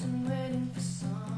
I'm waiting for someone.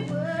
Everywhere